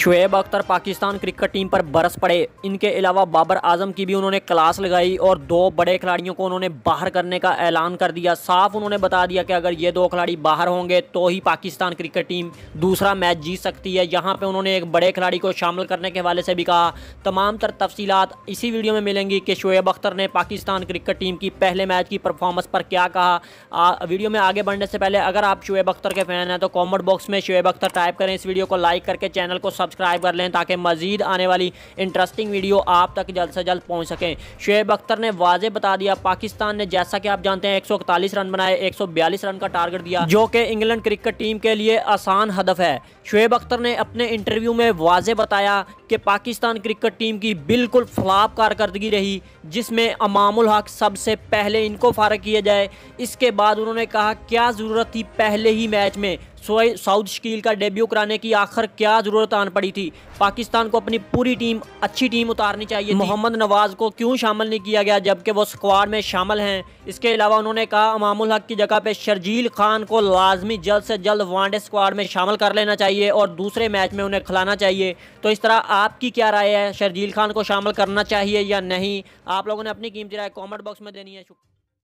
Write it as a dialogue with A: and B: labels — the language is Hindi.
A: शुएब अख्तर पाकिस्तान क्रिकेट टीम पर बरस पड़े। इनके अलावा बाबर आज़म की भी उन्होंने क्लास लगाई और दो बड़े खिलाड़ियों को उन्होंने बाहर करने का ऐलान कर दिया। साफ़ उन्होंने बता दिया कि अगर ये दो खिलाड़ी बाहर होंगे तो ही पाकिस्तान क्रिकेट टीम दूसरा मैच जीत सकती है। यहाँ पर उन्होंने एक बड़े खिलाड़ी को शामिल करने के हवाले से भी कहा। तमाम तर इसी वीडियो में मिलेंगी कि शुएब अख्तर ने पाकिस्तान क्रिकेट टीम की पहले मैच की परफॉर्मेंस पर क्या कहा। वीडियो में आगे बढ़ने से पहले अगर आप शुएब अख्तर के फ़ैन हैं तो कॉमेंट बॉक्स में शुएब अख्तर टाइप करें। इस वीडियो को लाइक करके चैनल को सब्सक्राइब कर लें ताकि मज़ीद आने वाली इंटरेस्टिंग वीडियो आप तक जल्द से जल्द पहुँच सकें। शुएब अख्तर ने वाजे बता दिया, पाकिस्तान ने जैसा कि आप जानते हैं, एक रन बनाए, एक सौ बयालीस रन का टारगेट दिया, जो कि इंग्लैंड क्रिकेट टीम के लिए आसान हदफ है। शुएब अख्तर ने अपने इंटरव्यू में वाजे बताया कि पाकिस्तान क्रिकेट टीम की बिल्कुल फ्लाप कारकर्दगी रही, जिसमें अमामुल हक सबसे पहले इनको फारग किया जाए। इसके बाद उन्होंने कहा, क्या ज़रूरत थी पहले ही मैच में? साउथ शकील का डेब्यू कराने की आखिर क्या ज़रूरत आन पड़ी थी? पाकिस्तान को अपनी पूरी टीम, अच्छी टीम उतारनी चाहिए मोहम्मद नवाज़ को क्यों शामिल नहीं किया गया, जबकि वो स्क्वाड में शामिल हैं? इसके अलावा उन्होंने कहा, अमामुल हक की जगह पे शर्जील खान को लाजमी जल्द से जल्द वनडे स्क्वाड में शामिल कर लेना चाहिए और दूसरे मैच में उन्हें खिलाना चाहिए। तो इस तरह आपकी क्या राय है? शर्जील खान को शामिल करना चाहिए या नहीं? आप लोगों ने अपनी कीमती राय कॉमेंट बॉक्स में देनी है।